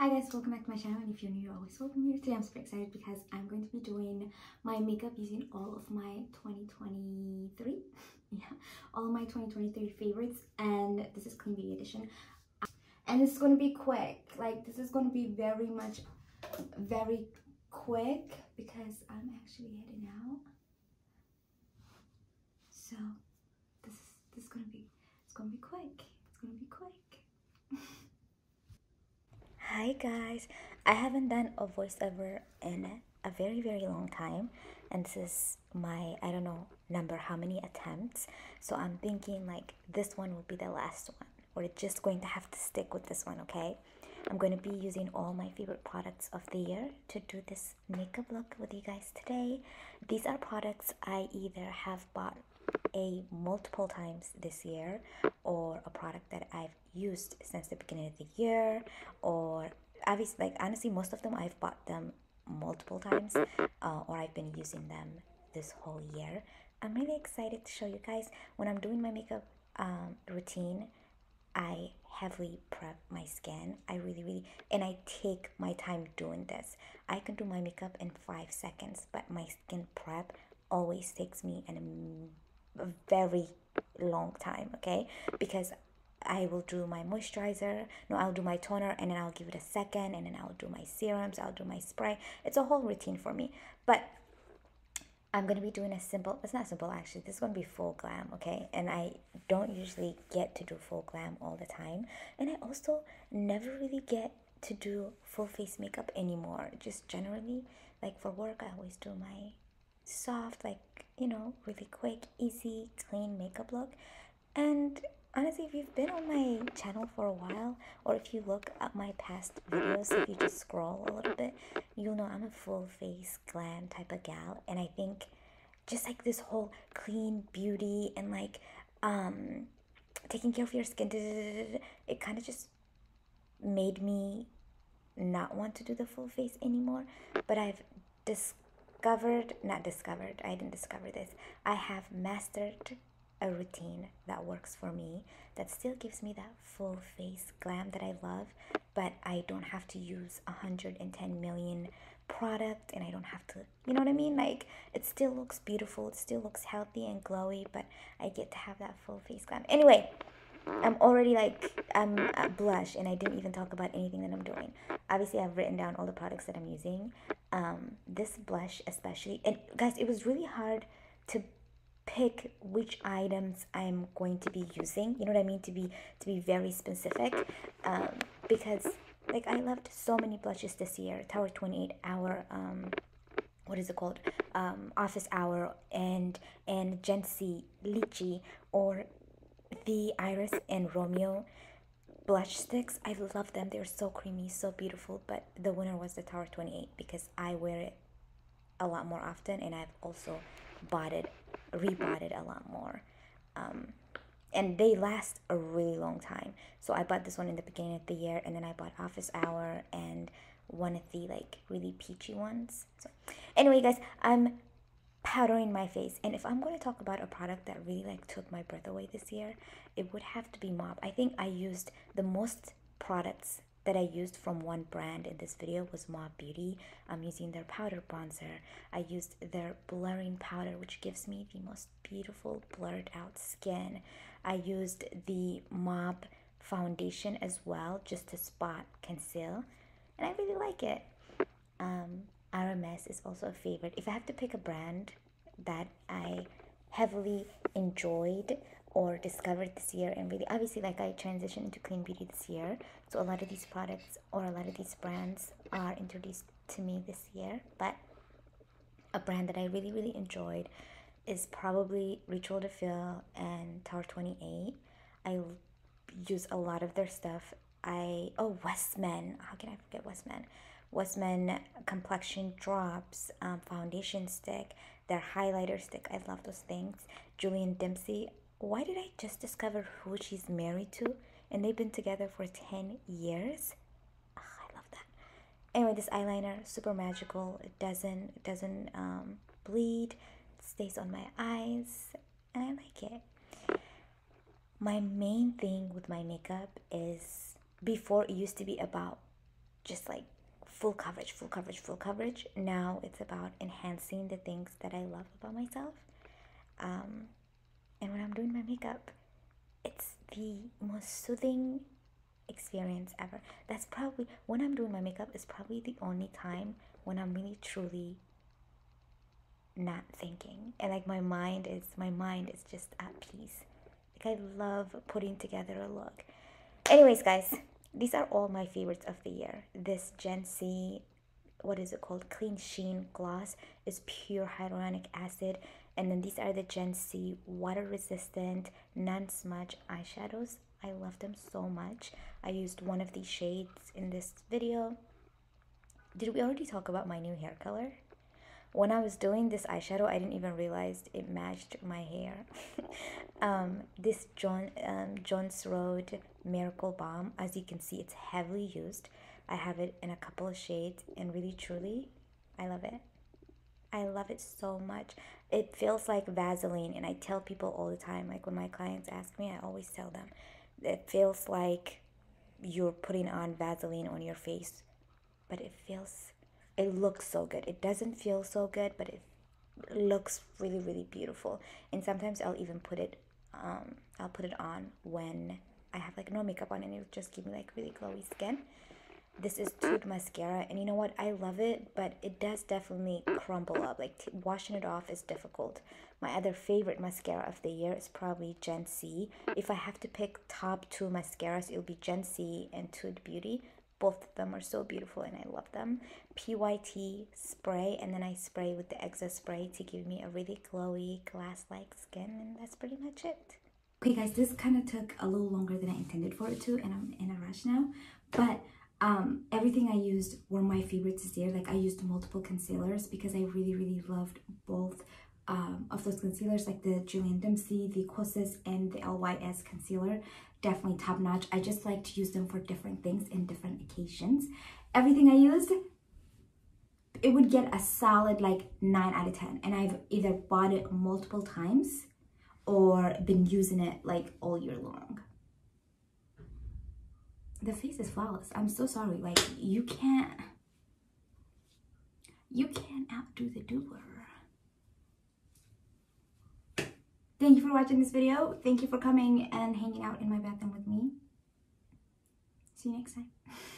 Hi guys, welcome back to my channel and if you're new, you're always welcome here. Today I'm super excited because I'm going to be doing my makeup using all of my 2023, yeah, all of my 2023 favorites and this is Clean Beauty Edition. And it's going to be quick, like this is going to be very much, very quick because I'm actually heading out. So this is, this is going to be, it's going to be quick, it's going to be quick. Hi guys, I haven't done a voiceover in a very very long time and this is my I don't know number how many attempts. So I'm thinking like this one will be the last one. We're just going to have to stick with this one okay? I'm going to be using all my favorite products of the year to do this makeup look with you guys today. These are products I either have bought a multiple times this year or a product that I've used since the beginning of the year or obviously like honestly most of them I've bought them multiple times uh, or I've been using them this whole year. I'm really excited to show you guys when I'm doing my makeup um, routine I heavily prep my skin. I really, really, and I take my time doing this. I can do my makeup in five seconds, but my skin prep always takes me an, very long time, okay? Because I will do my moisturizer. No, I'll do my toner and then I'll give it a second and then I'll do my serums. I'll do my spray. It's a whole routine for me. But I'm to be doing a simple, it's not simple actually. This is to be full glam, okay? And I don't usually get to do full glam all the time. And I also never really get to do full face makeup anymore. Just generally, like for work, I always do my soft, like, you know, really quick, easy, clean makeup look. And honestly if you've been on my channel for a while or if you look at my past videos if you just scroll a little bit you'll know i'm a full face glam type of gal and i think just like this whole clean beauty and like um taking care of your skin it kind of just made me not want to do the full face anymore but i've discovered not discovered i didn't discover this i have mastered a routine that works for me that still gives me that full face glam that I love, but I don't have to use 110 million product and I don't have to, you know what I mean? Like it still looks beautiful, it still looks healthy and glowy, but I get to have that full face glam. Anyway, I'm already like I'm at blush and I didn't even talk about anything that I'm doing. Obviously, I've written down all the products that I'm using. Um, this blush especially, and guys, it was really hard to pick which items I'm going to be using. You know what I mean? To be to be very specific, um, because like I loved so many blushes this year. Tower Twenty Eight Hour. Um, what is it called? Um, Office Hour and and Gen See Lychee or the Iris and Romeo blush sticks. I love them. They're so creamy, so beautiful. But the winner was the Tower 28 because I wear it a lot more often and I've also bought it rebought it a lot more. Um, and they last a really long time. So I bought this one in the beginning of the year, and then I bought Office Hour and one of the like really peachy ones. So anyway, guys, I'm powdering my face, and if I'm going to talk about a product that really like took my breath away this year, it would have to be Mob. I think I used the most products that I used from one brand in this video was Mob Beauty. I'm using their powder bronzer. I used their blurring powder, which gives me the most beautiful blurred out skin. I used the Mob foundation as well, just to spot conceal, and I really like it. Um, Aramis is also a favorite. If I have to pick a brand that I heavily enjoyed or discovered this year and really obviously like I transitioned into clean beauty this year so a lot of these products or a lot of these brands are introduced to me this year but a brand that I really really enjoyed is probably Rituel de Fille and Tower 28 I use a lot of their stuff. I oh Westman. How can I forget Westman Westman complexion drops um, foundation stick their highlighter stick I love those things Jillian Dempsey why did I just discover who she's married to? And they've been together for 10 years? Oh, I love that. Anyway, this eyeliner, super magical. It doesn't, it doesn't um, bleed. It stays on my eyes. And I like it. My main thing with my makeup is before it used to be about just like full coverage, full coverage, full coverage. Now it's about enhancing the things that I love about myself. Um, and when I'm doing my makeup, it's the most soothing experience ever. That's probably when I'm doing my makeup is probably the only time when I'm really truly not thinking and like my mind is my mind is just at peace. Like I love putting together a look. Anyways, guys, these are all my favorites of the year. This Gen See what is it called? Clean Sheen gloss is pure hyaluronic acid and then these are the Gen See water resistant non-smudge eyeshadows. I love them so much. I used one of these shades in this video. Did we already talk about my new hair color? When I was doing this eyeshadow, I didn't even realize it matched my hair. um, this John um, Jones Road Miracle Balm, as you can see, it's heavily used. I have it in a couple of shades, and really, truly, I love it. I love it so much. It feels like Vaseline, and I tell people all the time, like when my clients ask me, I always tell them, it feels like you're putting on Vaseline on your face, but it feels, it looks so good. It doesn't feel so good, but it looks really, really beautiful. And sometimes I'll even put it, um, I'll put it on when I have like no makeup on, and it'll just give me like really glowy skin. This is Tude mascara and you know what? I love it but it does definitely crumble up. Like washing it off is difficult. My other favorite mascara of the year is probably Gen See if i have to pick top two mascaras it'll be Gen See and Tude beauty both of them are so beautiful and i love them pyt spray and then i spray with the exa spray to give me a really glowy glass like skin and that's pretty much it okay guys this kind of took a little longer than i intended for it to and i'm in a rush now but um, everything I used were my favorites this year. Like I used multiple concealers because I really, really loved both um, of those concealers, like the Jillian Dempsey, the Kosas, and the LYS concealer. Definitely top notch. I just like to use them for different things in different occasions. Everything I used, it would get a solid like 9 out of 10. And I've either bought it multiple times or been using it like all year long the face is flawless. I'm so sorry. Like you can't you can't outdo the doer. Thank you for watching this video. Thank you for coming and hanging out in my bathroom with me. See you next time.